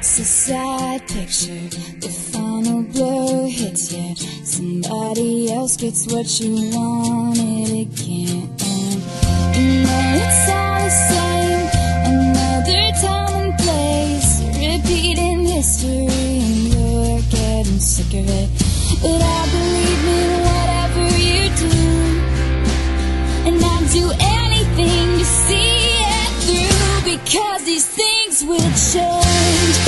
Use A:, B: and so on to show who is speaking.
A: It's a sad picture. The final blow hits you. Somebody else gets what you wanted. It can't end. It's all the same. Another time and place, repeating history, and you're getting sick of it. But I believe in whatever you do, and I'd do anything to see it through because these things will change.